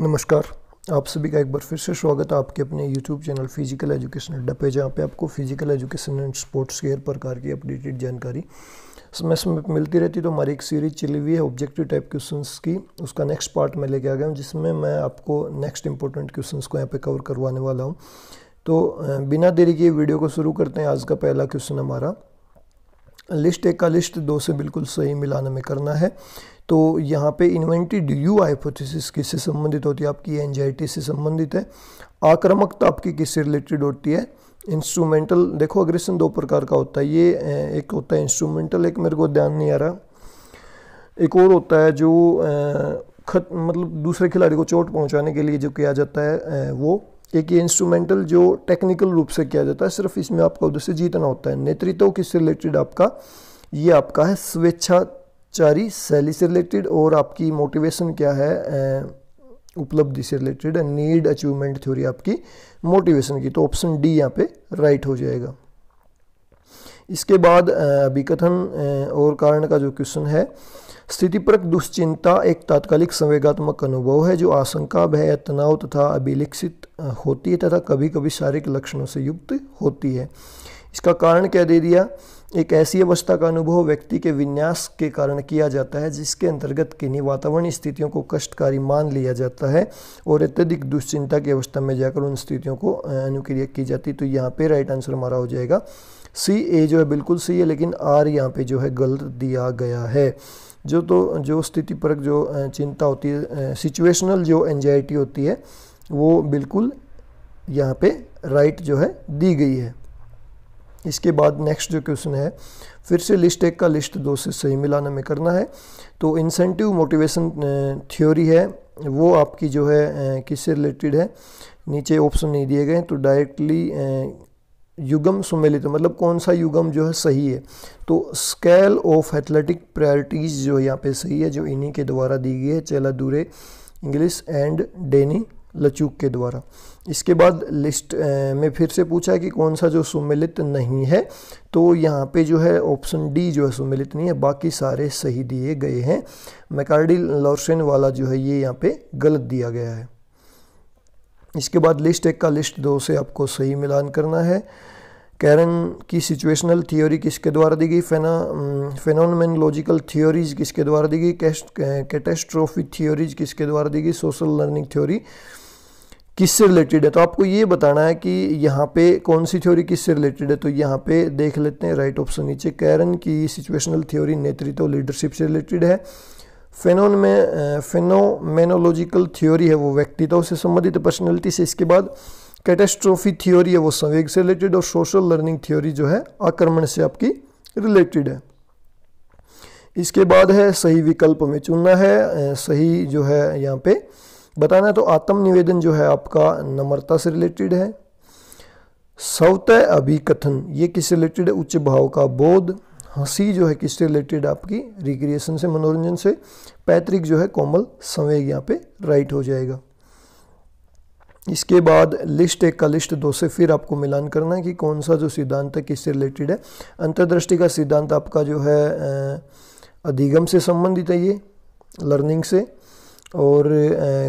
नमस्कार। आप सभी का एक बार फिर से स्वागत है आपके अपने YouTube चैनल फ़िज़िकल एजुकेशन अड्डा पे, जहाँ पे आपको फ़िज़िकल एजुकेशन एंड स्पोर्ट्स के हर प्रकार की अपडेटेड जानकारी समय समय पर मिलती रहती तो हमारी एक सीरीज़ चली हुई है ऑब्जेक्टिव टाइप क्वेश्चन की। उसका नेक्स्ट पार्ट मैं लेके आ गया हूँ, जिसमें मैं आपको नेक्स्ट इंपॉर्टेंट क्वेश्चन को यहाँ पे कवर करवाने वाला हूँ। तो बिना देरी के वीडियो को शुरू करते हैं। आज का पहला क्वेश्चन हमारा लिस्ट, एक का लिस्ट दो से बिल्कुल सही मिलाने में करना है। तो यहाँ पे इन्वेंटेड यू हाइपोथेसिस किससे संबंधित होती है? आपकी एनजाइटी से संबंधित है। आक्रामकता आपकी किससे रिलेटेड होती है? इंस्ट्रूमेंटल, देखो अग्रेशन दो प्रकार का होता है। ये एक होता है इंस्ट्रूमेंटल, एक मेरे को ध्यान नहीं आ रहा। एक और होता है जो खत मतलब दूसरे खिलाड़ी को चोट पहुँचाने के लिए जो किया जाता है वो एक ये इंस्ट्रूमेंटल जो टेक्निकल रूप से किया जाता है, सिर्फ़ इसमें आपका उद्देश्य जीतना होता है। नेतृत्व किससे रिलेटेड आपका? ये आपका है स्वेच्छाचारी शैली से रिलेटेड और आपकी मोटिवेशन क्या है? उपलब्धि से रिलेटेड नीड अचीवमेंट थ्योरी आपकी मोटिवेशन की। तो ऑप्शन डी यहाँ पे राइट हो जाएगा। इसके बाद अभिकथन और कारण का जो क्वेश्चन है स्थितिपरक दुश्चिंता एक तात्कालिक संवेगात्मक अनुभव है, जो आशंका, भय, तनाव तथा अभिलिखित होती है तथा कभी कभी शारीरिक लक्षणों से युक्त होती है। इसका कारण क्या दे दिया, एक ऐसी अवस्था का अनुभव व्यक्ति के विन्यास के कारण किया जाता है, जिसके अंतर्गत किन्हीं वातावरण स्थितियों को कष्टकारी मान लिया जाता है और अत्यधिक दुश्चिंता की अवस्था में जाकर उन स्थितियों को अनुक्रिया की जाती तो यहाँ पे राइट आंसर हमारा हो जाएगा। सी ए जो है बिल्कुल सही है, लेकिन आर यहाँ पे जो है गलत दिया गया है। जो तो जो स्थिति पर जो चिंता होती है सिचुएशनल जो एंजाइटी होती है, वो बिल्कुल यहाँ पे राइट जो है दी गई है। इसके बाद नेक्स्ट जो क्वेश्चन है, फिर से लिस्ट एक का लिस्ट दो से सही मिलाना में करना है। तो इंसेंटिव मोटिवेशन थ्योरी है, वो आपकी जो है किससे रिलेटेड है? नीचे ऑप्शन नहीं दिए गए तो डायरेक्टली युगम सुमेलित मतलब कौन सा युगम जो है सही है? तो स्केल ऑफ़ एथलेटिक प्रायोरिटीज़ जो यहाँ पे सही है, जो इन्हीं के द्वारा दी गई है चेला दूरे इंग्लिश एंड डेनी लचूक के द्वारा। इसके बाद लिस्ट में फिर से पूछा है कि कौन सा जो सुमिलित नहीं है तो यहाँ पे जो है ऑप्शन डी जो है सुमिलित नहीं है, बाकी सारे सही दिए गए हैं। मैकार्डी लॉर्सन वाला जो है ये यहाँ पे गलत दिया गया है। इसके बाद लिस्ट, एक का लिस्ट दो से आपको सही मिलान करना है। कैरन की सिचुएशनल थियोरी किसके द्वारा दी गई? फेना थियोरीज किसके द्वारा दी गई? कैटेस्ट्रोफी थियोरीज किसके द्वारा दी गई? सोशल लर्निंग थ्योरी किससे रिलेटेड है? तो आपको ये बताना है कि यहाँ पे कौन सी थ्योरी किससे रिलेटेड है? तो यहाँ पे देख लेते हैं राइट ऑप्शन नीचे। कैरन की सिचुएशनल थ्योरी नेतृत्व लीडरशिप से रिलेटेड है। फेनोन में फेनोमेनोलॉजिकल थ्योरी है वो व्यक्तित्व से संबंधित पर्सनैलिटी से इसके बाद कैटेस्ट्रोफी थ्योरी है वो संवेग से रिलेटेड और सोशल लर्निंग थ्योरी जो है, आक्रमण से आपकी रिलेटेड है। इसके बाद है सही विकल्प में चुनना है सही जो है यहाँ पे बताना तो आत्म निवेदन जो है आपका नम्रता से रिलेटेड है। सवतः अभिकथन, ये किससे रिलेटेड है? उच्च भाव का बोध। हँसी जो है किससे रिलेटेड आपकी? रिक्रिएशन से, मनोरंजन से। पैतृक जो है कोमल संवेग यहाँ पे राइट हो जाएगा। इसके बाद लिस्ट एक का लिस्ट दो से फिर आपको मिलान करना है कि कौन सा जो सिद्धांत है, किससे रिलेटेड है। अंतर्दृष्टि का सिद्धांत आपका जो है अधिगम से संबंधित है ये लर्निंग से। और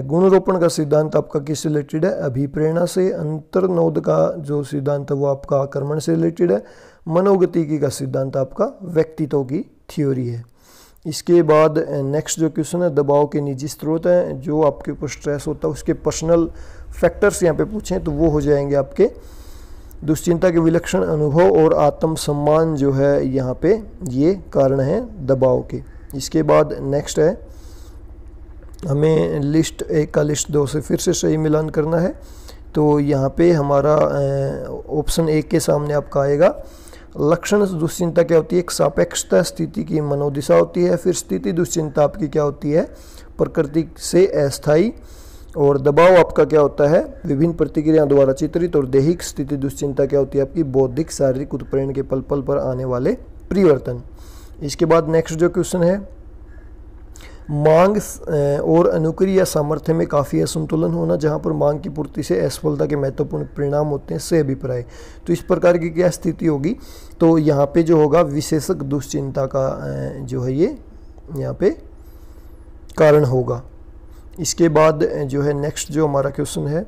गुणरोपण का सिद्धांत आपका किस रिलेटेड है? अभिप्रेरणा से, अंतर्नोद का जो सिद्धांत है वो आपका आक्रमण से रिलेटेड है। मनोगतिकी का सिद्धांत आपका व्यक्तित्व की थ्योरी है। इसके बाद नेक्स्ट जो क्वेश्चन है, दबाव के निजी स्रोत हैं, जो आपके ऊपर स्ट्रेस होता है, उसके पर्सनल फैक्टर्स यहाँ पे पूछें तो वो हो जाएँगे आपके दुश्चिंता के विलक्षण अनुभव और आत्मसम्मान जो है यहाँ पे ये कारण हैं दबाव के। इसके बाद नेक्स्ट है हमें लिस्ट, एक का लिस्ट दो से फिर से सही मिलान करना है। तो यहाँ पे हमारा ऑप्शन एक के सामने आपका आएगा। लक्षण दुश्चिंता क्या होती है? एक सापेक्षता स्थिति की मनोदिशा होती है, फिर स्थिति दुश्चिंता आपकी क्या होती है? प्रकृति से अस्थायी, और दबाव आपका क्या होता है? विभिन्न प्रतिक्रियाओं द्वारा चित्रित और दैहिक स्थिति दुश्चिंता क्या होती है? आपकी बौद्धिक, शारीरिक उत्प्रेरण के पल पल पर आने वाले परिवर्तन। इसके बाद नेक्स्ट जो क्वेश्चन है मांग और अनुक्रिया या सामर्थ्य में काफ़ी असंतुलन होना, जहाँ पर मांग की पूर्ति से असफलता के महत्वपूर्ण परिणाम होते हैं, से अभिप्राय। तो इस प्रकार की क्या स्थिति होगी? तो यहाँ पे जो होगा, विशेषक दुश्चिंता का जो है ये, यहाँ पे कारण होगा। इसके बाद जो है नेक्स्ट जो हमारा क्वेश्चन है,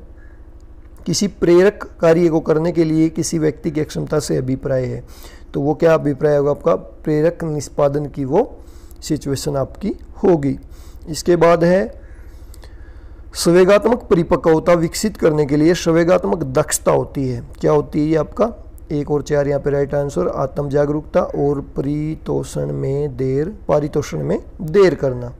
किसी प्रेरक कार्य को करने के लिए किसी व्यक्ति की अक्षमता से अभिप्राय है। तो वो क्या अभिप्राय होगा आपका? प्रेरक निष्पादन की वो सिचुएशन आपकी होगी। इसके बाद है, संवेगात्मक परिपक्वता विकसित करने के लिए संवेगात्मक दक्षता होती है। क्या होती है आपका? एक और चार यहाँ पे राइट आंसर आत्म जागरूकता और परितोषण में देर, पारितोषण में देर करना।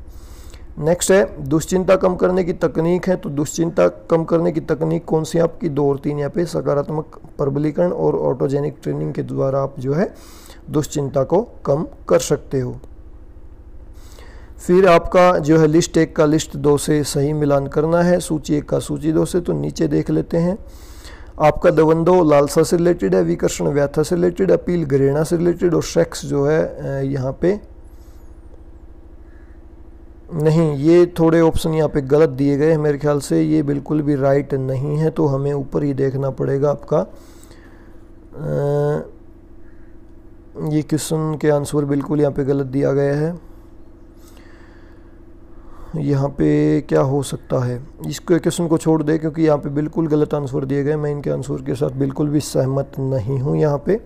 नेक्स्ट है, दुश्चिंता कम करने की तकनीक है तो दुश्चिंता कम करने की तकनीक कौन सी आपकी? दो और तीन यहाँ पे सकारात्मक प्रबलीकरण और ऑटोजेनिक ट्रेनिंग के द्वारा आप जो है दुश्चिंता को कम कर सकते हो। फिर आपका जो है लिस्ट एक का लिस्ट दो से सही मिलान करना है सूची एक का सूची दो से तो नीचे देख लेते हैं। आपका दवंदो लालसा से रिलेटेड है विकर्षण व्याथा से रिलेटेड अपील घरेणा से रिलेटेड और सेक्स जो है यहाँ पे नहीं ये थोड़े ऑप्शन यहाँ पे गलत दिए गए हैं मेरे ख्याल से ये बिल्कुल भी राइट नहीं है तो हमें ऊपर ही देखना पड़ेगा आपका। आ, ये क्वेश्चन के आंसर बिल्कुल यहाँ पे गलत दिया गया है। यहाँ पे क्या हो सकता है? इसको क्वेश्चन को छोड़ दे क्योंकि यहाँ पे बिल्कुल गलत आंसर दिए गए। मैं इनके आंसर के साथ बिल्कुल भी सहमत नहीं हूँ यहाँ पे।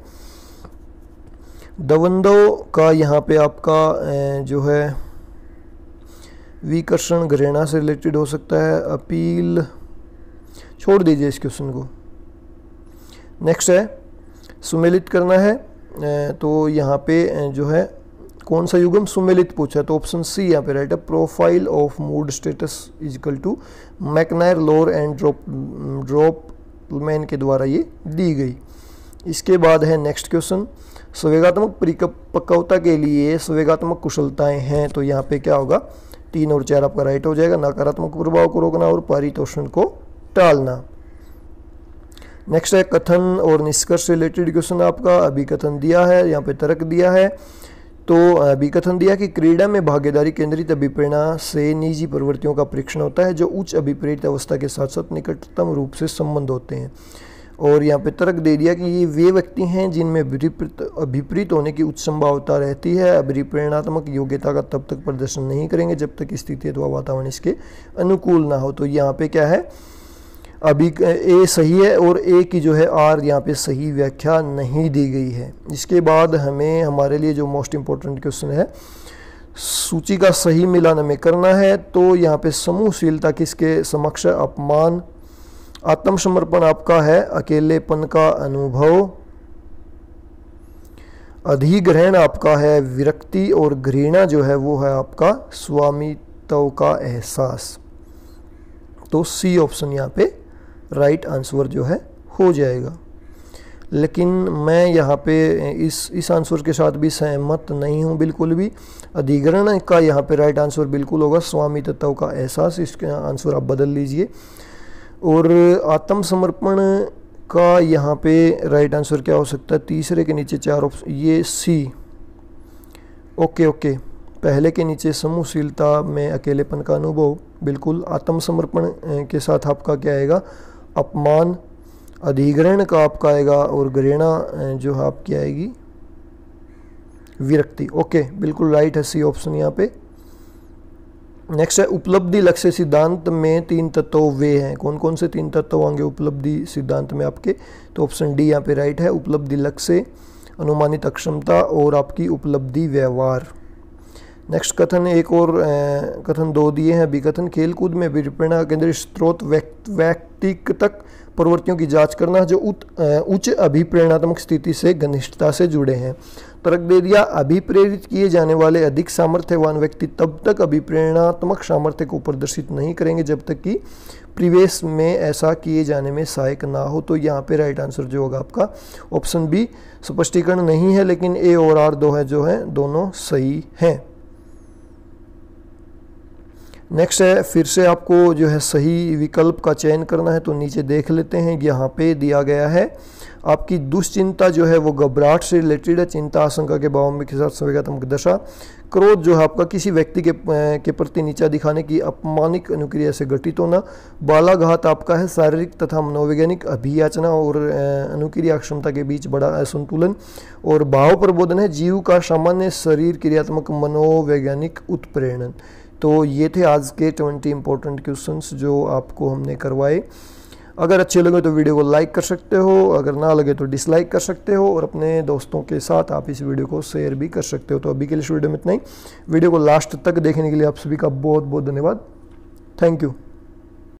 दवंदो का यहाँ पे आपका जो है, विकर्षण घरेणा से रिलेटेड हो सकता है। अपील, छोड़ दीजिए इस क्वेश्चन को। नेक्स्ट है, सुमेलित करना है। तो यहाँ पे जो है कौन सा युगम सुमेलित पूछा तो ऑप्शन सी यहाँ पे राइट है। Profile of mood status is equal to McNair Lorr and drop drop man के द्वारा ये दी गई। इसके बाद है नेक्स्ट क्वेश्चन संवेगात्मक परिपक्वता के लिए संवेगात्मक कुशलताएँ हैं तो यहाँ पे क्या होगा? तीन और चार आपका राइट हो जाएगा। नकारात्मक प्रभाव को रोकना और पारितोषण को टालना। नेक्स्ट है कथन और निष्कर्ष रिलेटेड क्वेश्चन आपका। अभी कथन दिया है, यहाँ पे तर्क दिया है। तो अभी कथन दिया कि क्रीड़ा में भागीदारी केंद्रित अभिप्रेरणा से निजी प्रवृत्तियों का परीक्षण होता है, जो उच्च अभिप्रेरित अवस्था के साथ साथ निकटतम रूप से संबंध होते हैं। और यहाँ पे तर्क दे दिया कि ये वे व्यक्ति हैं, जिनमें अभिप्रीत होने की उच्च संभावता रहती है। अभिप्रेरणात्मक योग्यता का तब तक प्रदर्शन नहीं करेंगे, जब तक स्थिति अथवा वातावरण इसके अनुकूल ना हो। तो यहाँ पे क्या है? अभी ए सही है और ए की जो है आर यहाँ पे सही व्याख्या नहीं दी गई है। इसके बाद हमें, हमारे लिए जो मोस्ट इम्पोर्टेंट क्वेश्चन है, सूची का सही मिलान हमें करना है तो यहाँ पे समूहशीलता किसके समक्ष अपमान, आत्मसमर्पण आपका है, अकेलेपन का अनुभव, अधिग्रहण आपका है, विरक्ति और घृणा जो है वो है आपका स्वामित्व का एहसास। तो सी ऑप्शन यहाँ पे राइट आंसर जो है, हो जाएगा। लेकिन मैं यहाँ पे, इस इस आंसर के साथ भी सहमत नहीं हूँ, बिल्कुल भी। अधिग्रहण का यहाँ पे राइट आंसर बिल्कुल होगा, स्वामी तत्व का एहसास, इसके आंसर आप बदल लीजिए। और आत्मसमर्पण का यहाँ पे राइट आंसर क्या हो सकता है? तीसरे के नीचे चार ऑप्शन ये सी ओके ओके पहले के नीचे समूहशीलता में अकेलेपन का अनुभव, बिल्कुल। आत्मसमर्पण के साथ आपका क्या आएगा? अपमान, अधिग्रहण का आपका आएगा और घृणा जो है आपकी आएगी। विरक्ति। ओके, बिल्कुल राइट है सी ऑप्शन यहाँ पे। नेक्स्ट है, उपलब्धि लक्ष्य सिद्धांत में तीन तत्व वे हैं। कौन कौन से तीन तत्व होंगे उपलब्धि सिद्धांत में आपके? तो ऑप्शन डी यहाँ पे राइट है, उपलब्धि लक्ष्य, अनुमानित अक्षमता और आपकी उपलब्धि व्यवहार। नेक्स्ट कथन, एक और कथन दो दिए हैं। विकथन खेलकूद में विपणा केंद्रीय स्रोत व्यक्तिक तक प्रवृत्तियों की जाँच करना जो उच्च अभिप्रेरणात्मक स्थिति से घनिष्ठता से जुड़े हैं। तर्क दे दिया, अभिप्रेरित किए जाने वाले अधिक सामर्थ्यवान व्यक्ति तब तक अभिप्रेरणात्मक सामर्थ्य को प्रदर्शित नहीं करेंगे जब तक कि प्रीवियस में ऐसा किए जाने में सहायक ना हो। तो यहाँ पे राइट आंसर जो होगा आपका ऑप्शन बी स्पष्टीकरण नहीं है, लेकिन ए और आर दो है जो है, दोनों सही हैं। नेक्स्ट है, फिर से आपको जो है सही विकल्प का चयन करना है तो नीचे देख लेते हैं यहाँ पे दिया गया है। आपकी दुश्चिंता जो है वो घबराहट से रिलेटेड है, चिंता, आशंका के भाव में के साथ संवेगात्मक दशा। क्रोध जो है आपका किसी व्यक्ति के के प्रति नीचा दिखाने की अपमानिक अनुक्रिया से घटित होना, बालाघात आपका है, शारीरिक तथा मनोवैज्ञानिक अभियाचना और अनुक्रिया क्षमता के बीच बड़ा असंतुलन और भाव प्रबोधन है, जीव का सामान्य शरीर क्रियात्मक मनोवैज्ञानिक उत्प्रेरण। तो ये थे आज के ट्वेंटी इंपॉर्टेंट क्वेश्चंस जो आपको हमने करवाए। अगर अच्छे लगे तो वीडियो को लाइक कर सकते हो, अगर ना लगे तो डिसलाइक कर सकते हो और अपने दोस्तों के साथ आप इस वीडियो को शेयर भी कर सकते हो। तो अभी के लिए इस वीडियो में इतना ही। वीडियो को लास्ट तक देखने के लिए आप सभी का बहुत बहुत धन्यवाद। Thank you